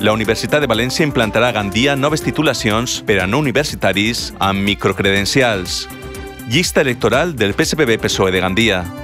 La Universitat de València implantarà a Gandia noves titulacions per a no universitaris amb microcredencials. Llista electoral del PSPB-PSOE de Gandia.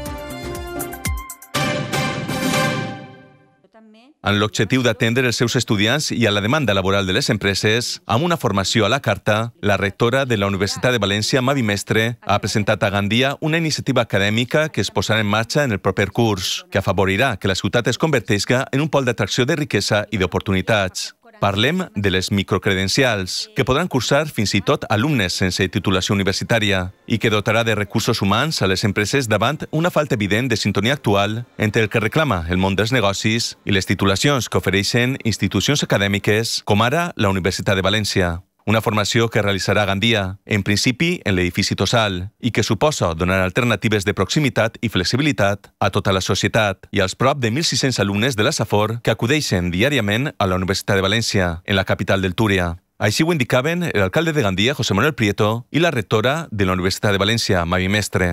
Amb l'objectiu d'atendre els seus estudiants i a la demanda laboral de les empreses, amb una formació a la carta, la rectora de la Universitat de València, Mavi Mestre, ha presentat a Gandia una iniciativa acadèmica que es posarà en marxa en el proper curs, que afavorirà que la ciutat es converteixi en un pol d'atracció de riquesa i d'oportunitats. Parlem de les microcredencials, que podran cursar fins i tot alumnes sense titulació universitària i que dotarà de recursos humans a les empreses davant una falta evident de sintonia actual entre el que reclama el món dels negocis i les titulacions que ofereixen institucions acadèmiques com ara la Universitat de València. Una formació que realitzarà Gandia, en principi en l'edifici Tossal, i que suposa donar alternatives de proximitat i flexibilitat a tota la societat i als prop de 1.600 alumnes de la Safor que acudeixen diàriament a la Universitat de València, en la capital del Túria. Així ho indicaven l'alcalde de Gandia, José Manuel Prieto, i la rectora de la Universitat de València, Mavi Mestre.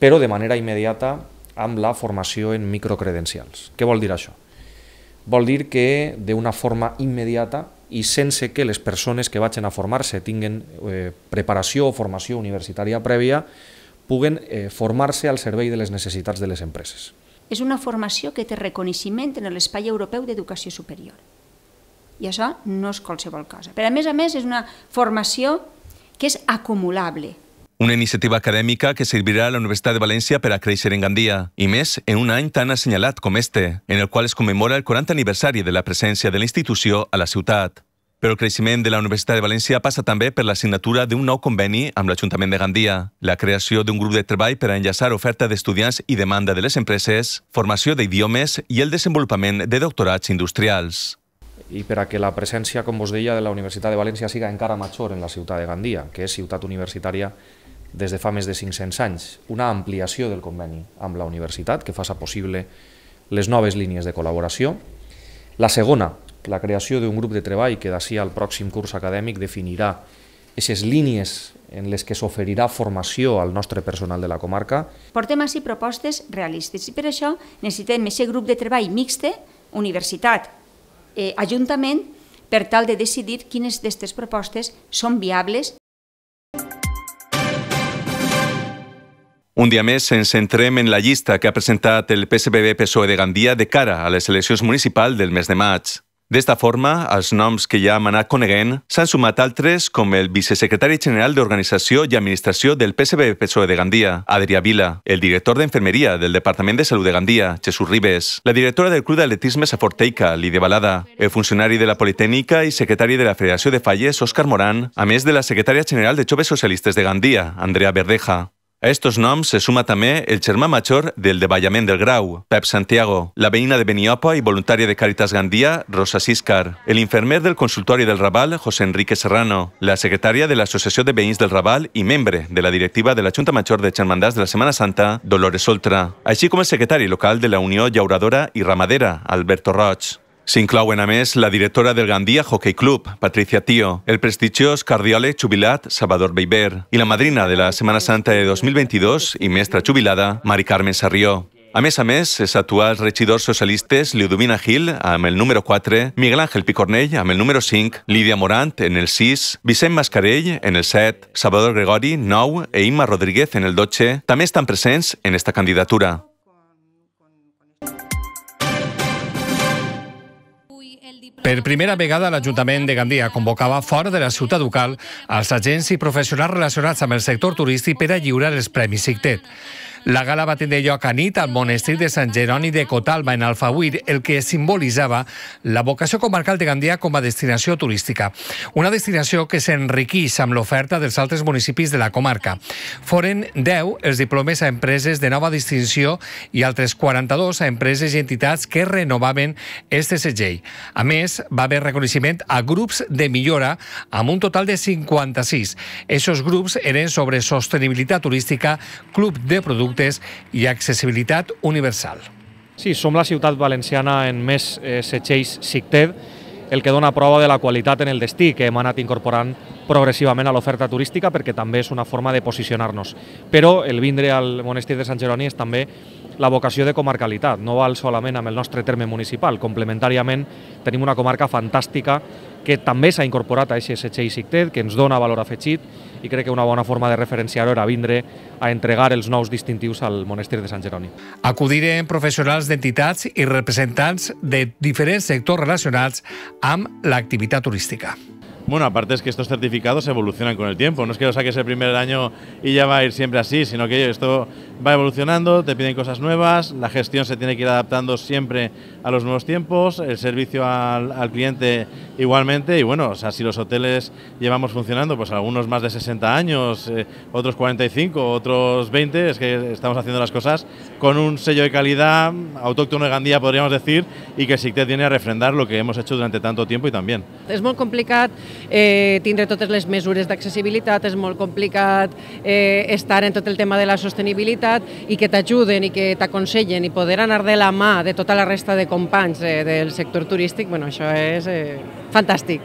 Però de manera immediata amb la formació en microcredencials. Què vol dir això? Vol dir que d'una forma immediata i sense que les persones que vagin a formar-se tinguin eh, preparació o formació universitària prèvia puguen eh, formar-se al servei de les necessitats de les empreses. És una formació que té reconeixement en l'espai europeu d'educació superior. I això no és qualsevol cosa. Però a més a més és una formació que és acumulable, una iniciativa acadèmica que servirà a la Universitat de València per a créixer en Gandia, i més en un any tan assenyalat com este, en el qual es commemora el 40 aniversari de la presència de la institució a la ciutat. Però el creixement de la Universitat de València passa també per la signatura d'un nou conveni amb l'Ajuntament de Gandia, la creació d'un grup de treball per a enllaçar oferta d'estudiants i demanda de les empreses, formació d'idiomes i el desenvolupament de doctorats industrials i per a que la presència, com vos deia, de la Universitat de València siga encara major en la ciutat de Gandia, que és ciutat universitària des de fa més de 500 anys, una ampliació del conveni amb la universitat que faça possible les noves línies de col·laboració. La segona, la creació d'un grup de treball que d'ací al pròxim curs acadèmic definirà aquestes línies en les que s'oferirà formació al nostre personal de la comarca. Portem així propostes realistes i per això necessitem aquest grup de treball mixte, universitat, eh, ajuntament, per tal de decidir quines d'aquestes propostes són viables Un dia més ens centrem en la llista que ha presentat el PSPB-PSOE de Gandia de cara a les eleccions municipals del mes de maig. D'esta forma, als noms que ja hem anat coneguent s'han sumat altres com el vicesecretari general d'Organització i Administració del PSB-PSOE de Gandia, Adrià Vila, el director d'Enfermeria del Departament de Salut de Gandia, Jesús Ribes, la directora del Club d'Atletisme Saforteica, Lídia Balada, el funcionari de la Politècnica i secretari de la Federació de Falles, Òscar Moran, a més de la secretària general de Joves Socialistes de Gandia, Andrea Verdeja. A estos noms se suma també el germà major del davallament del Grau, Pep Santiago, la veïna de Beniopa i voluntària de Càritas Gandia, Rosa Siscar, l'infermer del consultori del Raval, José Enrique Serrano, la secretària de l'Associació de Veïns del Raval i membre de la directiva de la Junta Major de Germandats de la Setmana Santa, Dolores Oltra, així com el secretari local de la Unió Llauradora i Ramadera, Alberto Roig. S'inclouen a més la directora del Gandia Hockey Club, Patricia Tío, el prestigiós cardiòleg jubilat Salvador Beiber i la madrina de la Setmana Santa de 2022 i mestra jubilada, Mari Carmen Sarrió. A més a més, els actuals regidors socialistes Liudovina Gil amb el número 4, Miguel Ángel Picornell amb el número 5, Lídia Morant en el 6, Vicent Mascarell en el 7, Salvador Gregori 9 e Imma Rodríguez en el 12 també estan presents en esta candidatura. Per primera vegada l'Ajuntament de Gandia convocava fora de la ciutat ducal als agents i professionals relacionats amb el sector turístic per a lliurar els Premis SICTET. La gala va tindre lloc a nit al monestir de Sant Jeroni de Cotalba, en Alfahuir, el que simbolitzava la vocació comarcal de Gandia com a destinació turística. Una destinació que s'enriquís amb l'oferta dels altres municipis de la comarca. Foren 10 els diplomes a empreses de nova distinció i altres 42 a empreses i entitats que renovaven este segell. A més, va haver reconeixement a grups de millora amb un total de 56. Esos grups eren sobre sostenibilitat turística, club de productes productes i accessibilitat universal. Sí, som la ciutat valenciana en més eh, setxells SICTED el que dona prova de la qualitat en el destí que hem anat incorporant progressivament a l'oferta turística perquè també és una forma de posicionar-nos. Però el vindre al monestir de Sant Jeroni és també la vocació de comarcalitat, no val solament amb el nostre terme municipal, complementàriament tenim una comarca fantàstica que també s'ha incorporat a aquest setxell Sictet, que ens dona valor afegit i crec que una bona forma de referenciar-ho era vindre a entregar els nous distintius al monestir de Sant Jeroni. Acudiren professionals d'entitats i representants de diferents sectors relacionats amb l'activitat turística. Bueno, aparte es que estos certificados evolucionan con el tiempo. No es que lo saques el primer año y ya va a ir siempre así, sino que esto va evolucionando, te piden cosas nuevas, la gestión se tiene que ir adaptando siempre a los nuevos tiempos, el servicio al, cliente igualmente. Y bueno, o sea, si los hoteles llevamos funcionando, pues algunos más de 60 años, eh, otros 45, otros 20, es que estamos haciendo las cosas con un sello de calidad autóctono de Gandía, podríamos decir, y que que tiene a refrendar lo que hemos hecho durante tanto tiempo y también. És molt complicat eh, tindre totes les mesures d'accessibilitat, és molt complicat eh, estar en tot el tema de la sostenibilitat i que t'ajuden i que t'aconsellen i poder anar de la mà de tota la resta de companys eh, del sector turístic, bueno, això és eh, fantàstic.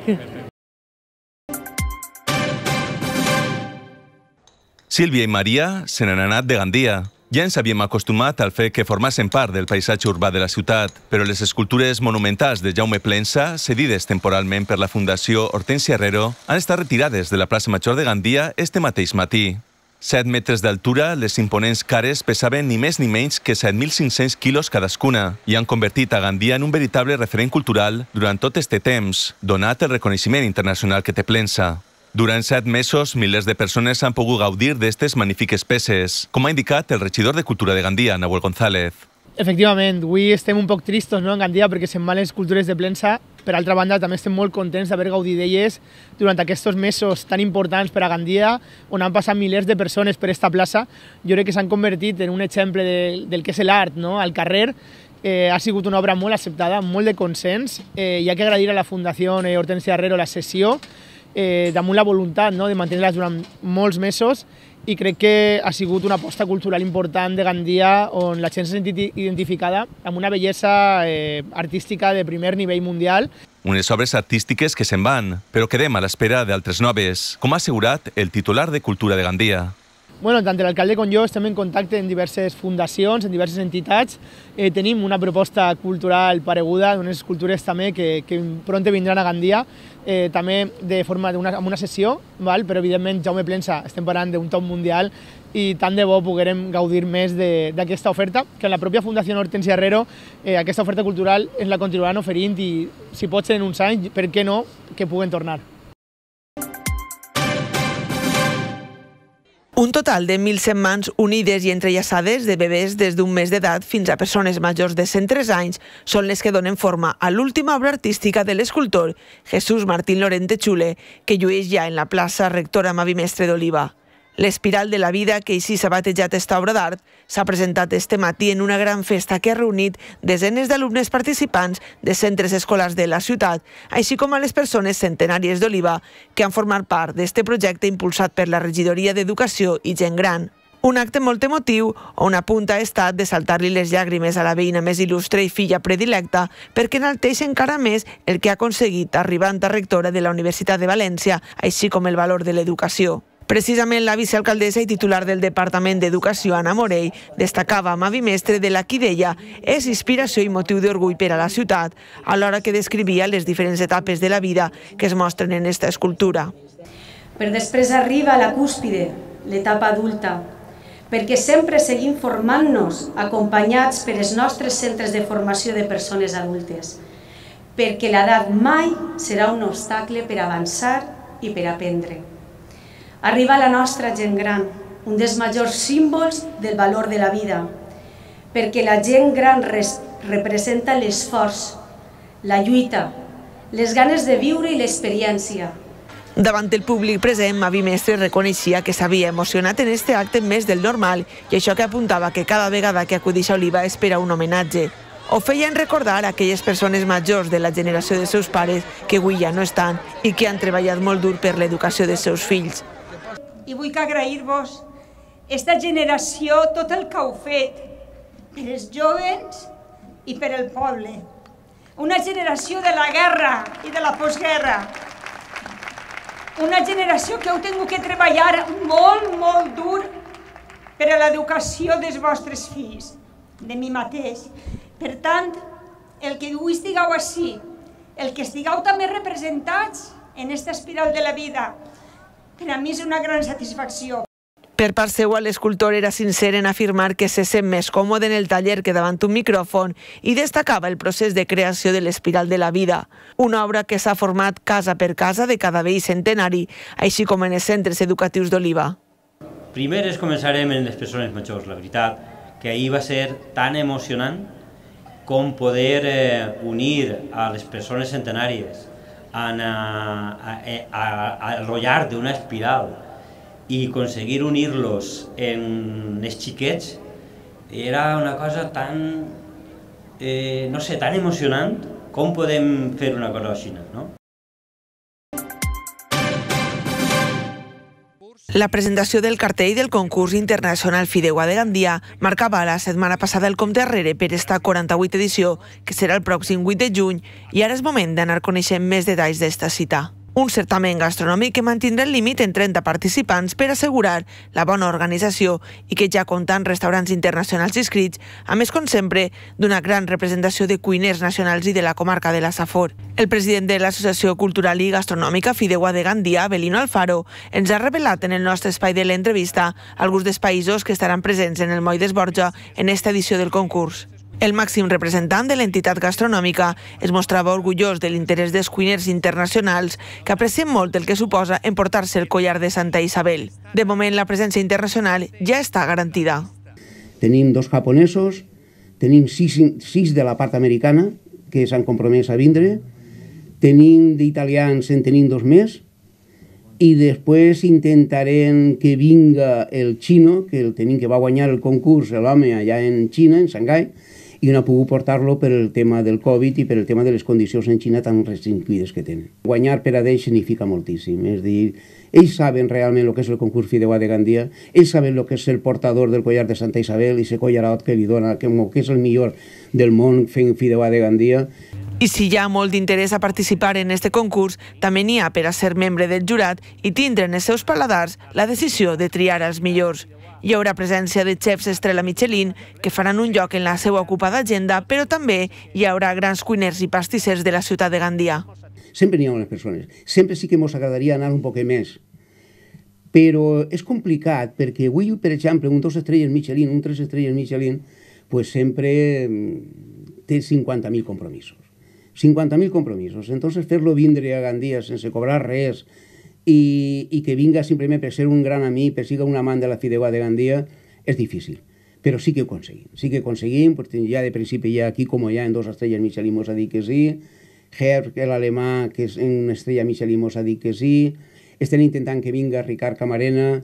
Sílvia i Maria se n'han anat de Gandia. Ja ens havíem acostumat al fet que formassin part del paisatge urbà de la ciutat, però les escultures monumentals de Jaume Plensa, cedides temporalment per la Fundació Hortensia Herrero, han estat retirades de la plaça Major de Gandia este mateix matí. 7 metres d'altura, les imponents cares pesaven ni més ni menys que 7.500 quilos cadascuna i han convertit a Gandia en un veritable referent cultural durant tot este temps, donat el reconeixement internacional que té Plensa. Durant set mesos, milers de persones han pogut gaudir d'aquestes magnífiques peces, com ha indicat el regidor de Cultura de Gandia, Nahuel González. Efectivament, avui estem un poc tristos no, en Gandia perquè se'n van les cultures de plensa. Per altra banda, també estem molt contents d'haver gaudit d'elles durant aquests mesos tan importants per a Gandia, on han passat milers de persones per esta plaça. Jo crec que s'han convertit en un exemple de, del que és l'art no? al carrer. Eh, ha sigut una obra molt acceptada, molt de consens. Eh, hi ha que agrair a la Fundació eh, Hortensia Herrero la sessió, eh, damunt la voluntat no? de mantenir-les durant molts mesos i crec que ha sigut una aposta cultural important de Gandia on la gent s'ha sentit identificada amb una bellesa eh, artística de primer nivell mundial. Unes obres artístiques que se'n van, però quedem a l'espera d'altres noves, com ha assegurat el titular de Cultura de Gandia. Bueno, tant l'alcalde com jo estem en contacte en diverses fundacions, en diverses entitats. Eh, tenim una proposta cultural pareguda, d'unes escultures també que, que pronte vindran a Gandia, eh, també de forma d'una amb una sessió, val? però evidentment Jaume Plensa estem parlant d'un top mundial i tant de bo poguerem gaudir més d'aquesta oferta, que la pròpia Fundació Hortensia Herrero eh, aquesta oferta cultural ens la continuaran oferint i si pot ser en uns anys, per què no, que puguen tornar. Un total de 1.100 mans unides i entrellaçades de bebès des d'un mes d'edat fins a persones majors de 103 anys són les que donen forma a l'última obra artística de l'escultor Jesús Martín Lorente Xule, que llueix ja en la plaça rectora Mavimestre d'Oliva. L'espiral de la vida, que així s'ha batejat esta obra d'art, s'ha presentat este matí en una gran festa que ha reunit desenes d'alumnes participants de centres escolars de la ciutat, així com a les persones centenàries d'Oliva que han format part d'este projecte impulsat per la Regidoria d'Educació i Gent Gran. Un acte molt emotiu on a ha estat de saltar-li les llàgrimes a la veïna més il·lustre i filla predilecta perquè enalteix encara més el que ha aconseguit arribant a rectora de la Universitat de València, així com el valor de l'educació. Precisament la vicealcaldessa i titular del Departament d'Educació, Anna Morell, destacava amb avimestre de la qui deia és inspiració i motiu d'orgull per a la ciutat, alhora que descrivia les diferents etapes de la vida que es mostren en esta escultura. Per després arriba la cúspide, l'etapa adulta, perquè sempre seguim formant-nos acompanyats per els nostres centres de formació de persones adultes, perquè l'edat mai serà un obstacle per avançar i per aprendre. Arriba la nostra gent gran, un dels majors símbols del valor de la vida, perquè la gent gran res, representa l'esforç, la lluita, les ganes de viure i l'experiència. Davant el públic present, Mavi Mestre reconeixia que s'havia emocionat en este acte més del normal i això que apuntava que cada vegada que acudix a Oliva espera un homenatge. Ho feien recordar aquelles persones majors de la generació de seus pares que avui ja no estan i que han treballat molt dur per l'educació dels seus fills i vull que agrair-vos esta generació tot el que heu fet per els jovens i per el poble. una generació de la guerra i de la postguerra, una generació que heu tingut que treballar molt, molt dur per a l'educació dels vostres fills, de mi mateix. Per tant, el que avui estigueu així, el que estigueu també representats en aquesta espiral de la vida, per a mi és una gran satisfacció. Per part seua, l'escultor era sincer en afirmar que se sent més còmode en el taller que davant un micròfon i destacava el procés de creació de l'espiral de la vida, una obra que s'ha format casa per casa de cada vell centenari, així com en els centres educatius d'Oliva. Primer es començarem en les persones majors, la veritat, que ahir va ser tan emocionant com poder eh, unir a les persones centenàries en, a, a, a, a, a d'una espiral, i aconseguir unir-los en els xiquets era una cosa tan, eh, no sé, tan emocionant com podem fer una cosa així, no? La presentació del cartell del concurs internacional Fideuà de Gandia marcava la setmana passada el compte arrere per esta 48 edició, que serà el pròxim 8 de juny, i ara és moment d'anar coneixent més detalls d'esta cita. Un certamen gastronòmic que mantindrà el límit en 30 participants per assegurar la bona organització i que ja compta amb restaurants internacionals inscrits, a més, com sempre, d'una gran representació de cuiners nacionals i de la comarca de la Safor. El president de l'Associació Cultural i Gastronòmica Fideuà de Gandia, Belino Alfaro, ens ha revelat en el nostre espai de l'entrevista alguns dels països que estaran presents en el Moll d'Esborja en esta edició del concurs. El màxim representant de l'entitat gastronòmica es mostrava orgullós de l'interès dels cuiners internacionals que aprecien molt el que suposa emportar-se el collar de Santa Isabel. De moment, la presència internacional ja està garantida. Tenim dos japonesos, tenim sis, sis de la part americana que s'han compromès a vindre, tenim d'italians en tenim dos més, i després intentarem que vinga el xino, que el tenim que va guanyar el concurs, l'home allà en Xina, en Shanghai, i no ha pogut portar-lo per el tema del Covid i per el tema de les condicions en Xina tan restringides que tenen. Guanyar per a ells significa moltíssim, és dir, ells saben realment el que és el concurs Fideuà de Gandia, ells saben el que és el portador del collar de Santa Isabel i ese collarot que li dona, que, que és el millor del món fent Fideuà de Gandia. I si hi ha molt d'interès a participar en este concurs, també n'hi ha per a ser membre del jurat i tindre en els seus paladars la decisió de triar els millors. Hi haurà presència de xefs estrella Michelin que faran un lloc en la seva ocupada agenda, però també hi haurà grans cuiners i pastissers de la ciutat de Gandia. Sempre n'hi ha unes persones. Sempre sí que ens agradaria anar un poc més. Però és complicat perquè avui, per exemple, un dos estrelles Michelin, un tres estrelles Michelin, pues sempre mm, té 50.000 compromisos. 50.000 compromisos. Entonces fer-lo vindre a Gandia sense cobrar res, i, i que vinga simplement per ser un gran amic, per ser un amant de la fideuà de Gandia, és difícil. Però sí que ho aconseguim. Sí que aconseguim, perquè ja de principi ja aquí, com ja en dos estrelles Michelin mos ha dit que sí, Herb, l'alemà, que és una estrella Michelin mos ha dit que sí, estem intentant que vinga Ricard Camarena,